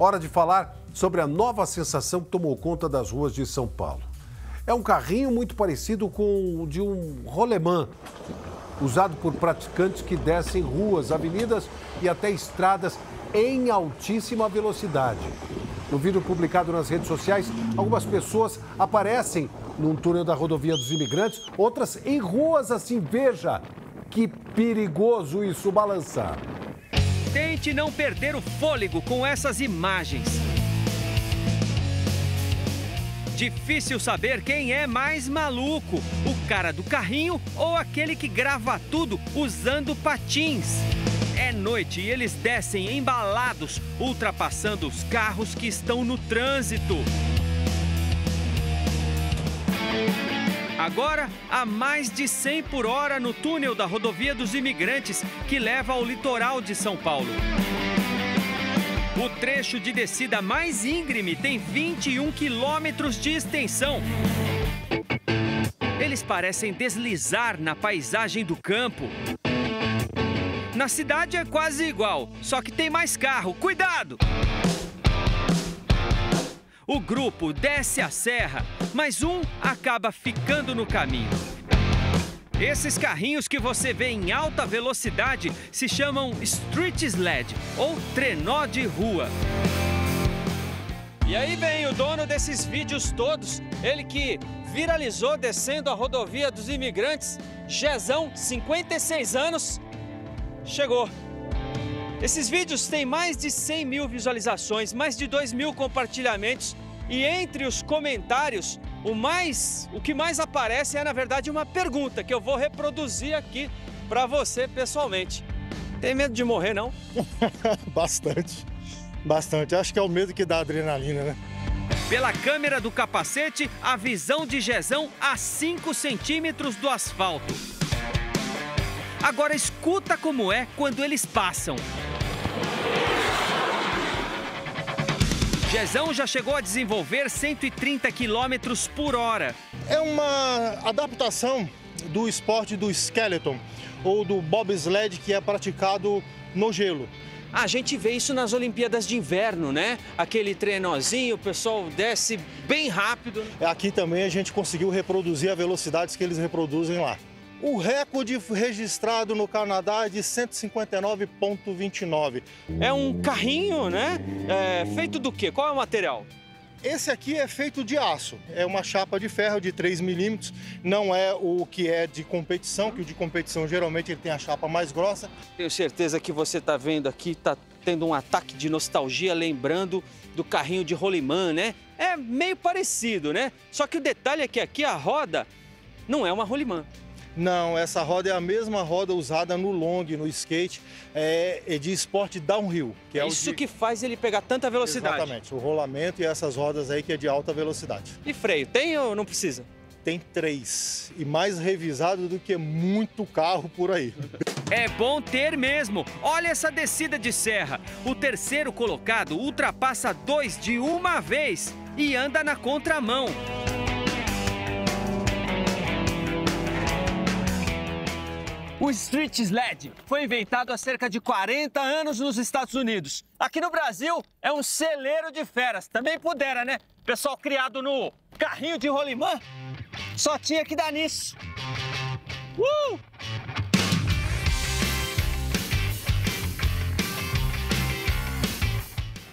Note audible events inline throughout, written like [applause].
Hora de falar sobre a nova sensação que tomou conta das ruas de São Paulo. É um carrinho muito parecido com o de um rolemã, usado por praticantes que descem ruas, avenidas e até estradas em altíssima velocidade. No vídeo publicado nas redes sociais, algumas pessoas aparecem num túnel da rodovia dos imigrantes, outras em ruas assim. Veja que perigoso isso balançar. Tente não perder o fôlego com essas imagens. Difícil saber quem é mais maluco: o cara do carrinho ou aquele que grava tudo usando patins. É noite e eles descem embalados, ultrapassando os carros que estão no trânsito. Agora, a mais de 100 por hora no túnel da rodovia dos imigrantes que leva ao litoral de São Paulo. O trecho de descida mais íngreme tem 21 quilômetros de extensão. Eles parecem deslizar na paisagem do campo. Na cidade é quase igual, só que tem mais carro. Cuidado! O grupo desce a serra, mas um acaba ficando no caminho. Esses carrinhos que você vê em alta velocidade se chamam street sled ou trenó de rua. E aí vem o dono desses vídeos todos, ele que viralizou descendo a rodovia dos imigrantes, Jezão, 56 anos, chegou. Esses vídeos têm mais de 100 mil visualizações, mais de 2 mil compartilhamentos e entre os comentários, o mais, o que mais aparece é na verdade uma pergunta que eu vou reproduzir aqui para você pessoalmente. Tem medo de morrer não? [laughs] Bastante. Bastante. Acho que é o medo que dá adrenalina, né? Pela câmera do capacete, a visão de Jezão a 5 centímetros do asfalto. Agora escuta como é quando eles passam. Jezão já chegou a desenvolver 130 km por hora. É uma adaptação do esporte do skeleton ou do bobsled que é praticado no gelo. A gente vê isso nas Olimpíadas de Inverno, né? Aquele trenozinho, o pessoal desce bem rápido. Aqui também a gente conseguiu reproduzir a velocidades que eles reproduzem lá. O recorde registrado no Canadá é de 159,29. É um carrinho, né? É feito do quê? Qual é o material? Esse aqui é feito de aço, é uma chapa de ferro de 3 milímetros, não é o que é de competição, que o de competição geralmente ele tem a chapa mais grossa. Tenho certeza que você está vendo aqui, está tendo um ataque de nostalgia, lembrando do carrinho de rolimã, né? É meio parecido, né? Só que o detalhe é que aqui a roda não é uma rolimã. Não, essa roda é a mesma roda usada no long, no skate, é, é de esporte downhill. Que é, isso de... que faz ele pegar tanta velocidade. Exatamente, o rolamento e essas rodas aí que é de alta velocidade. E freio, tem ou não precisa? Tem três, e mais revisado do que muito carro por aí. É bom ter mesmo. Olha essa descida de serra. O terceiro colocado ultrapassa dois de uma vez e anda na contramão. O Street Sled foi inventado há cerca de 40 anos nos Estados Unidos. Aqui no Brasil é um celeiro de feras. Também pudera, né? Pessoal criado no carrinho de rolimã só tinha que dar nisso. Uh!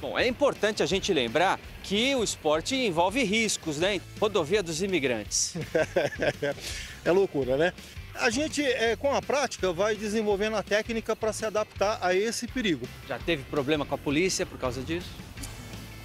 Bom, é importante a gente lembrar que o esporte envolve riscos, né? Rodovia dos imigrantes. [laughs] é loucura, né? A gente, é, com a prática, vai desenvolvendo a técnica para se adaptar a esse perigo. Já teve problema com a polícia por causa disso?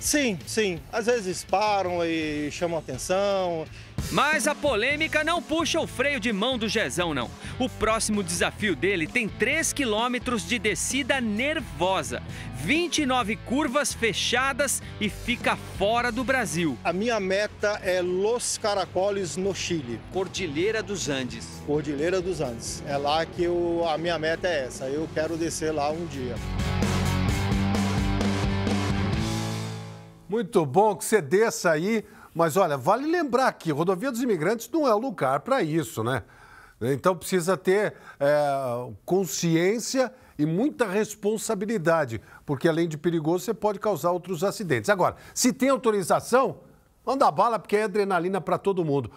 Sim, sim. Às vezes param e chamam atenção. Mas a polêmica não puxa o freio de mão do Jezão, não. O próximo desafio dele tem 3 quilômetros de descida nervosa, 29 curvas fechadas e fica fora do Brasil. A minha meta é Los Caracoles, no Chile. Cordilheira dos Andes. Cordilheira dos Andes. É lá que eu, a minha meta é essa. Eu quero descer lá um dia. Muito bom que você desça aí, mas olha, vale lembrar que Rodovia dos Imigrantes não é lugar para isso, né? Então precisa ter é, consciência e muita responsabilidade, porque além de perigoso, você pode causar outros acidentes. Agora, se tem autorização, manda bala, porque é adrenalina para todo mundo.